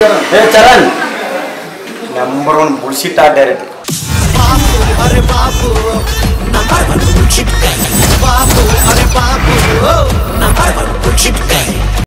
Charan. Number one bullshit ఆ director